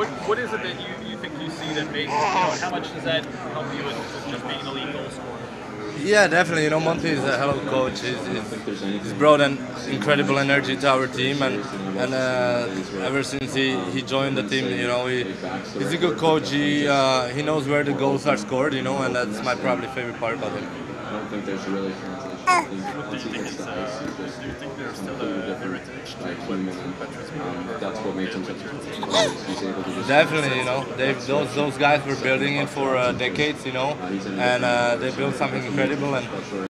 what, what is it that you, you think you see that makes, you know, how much does that help you with just being a lead goal scorer? Yeah, definitely. You know, Monty is a hell of a coach. He's, he's, he's brought an incredible energy to our team, and and uh, ever since he, he joined the team, you know, he, he's a good coach. He uh, he knows where the goals are scored, you know, and that's my probably favorite part about him. I don't think there's really Do you think it's, uh, do you think there's still a what Patrice um, that's what makes him such a. He's able to just Definitely, you know, they those those guys were building it for uh, decades, you know, and uh, they built something incredible, and